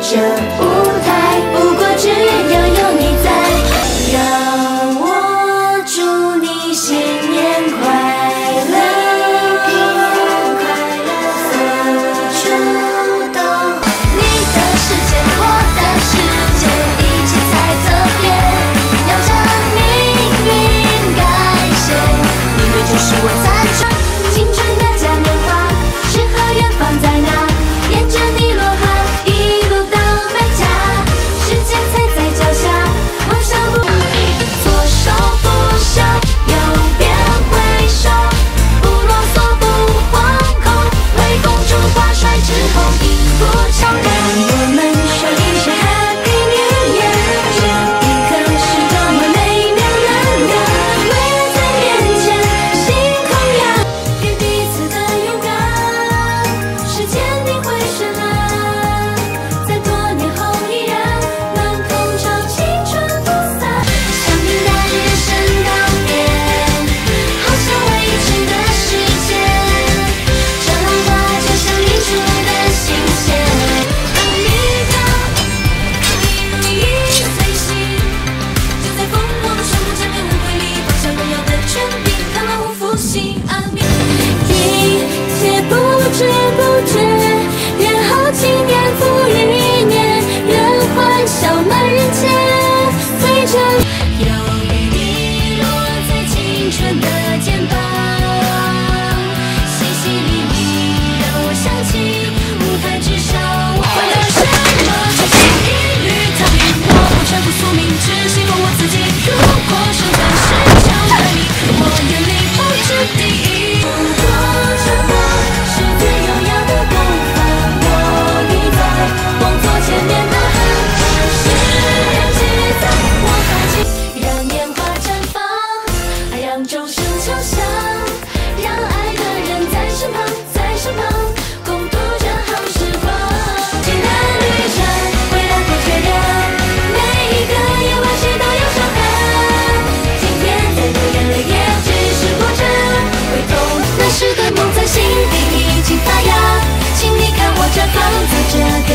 future.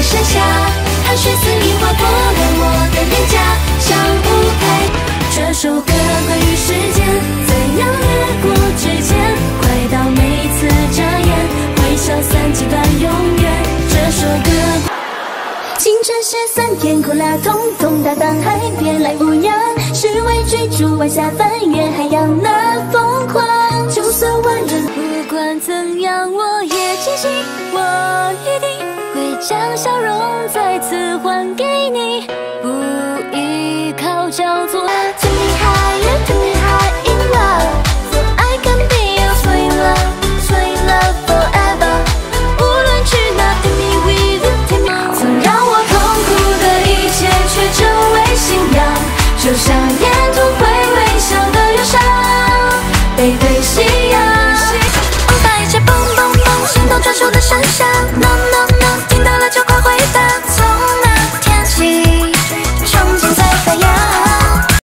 盛夏，汗水似樱花泼乱我的脸颊，像舞台。这首歌关于时间，怎样越过指尖，快到每次眨眼，会消散几段永远。这首歌。清晨失散，天空拉通，通达到海边来无恙，是为追逐晚霞翻越海洋那疯狂。就算万人，不管怎样，我也坚信，我一定会将笑再次还给你。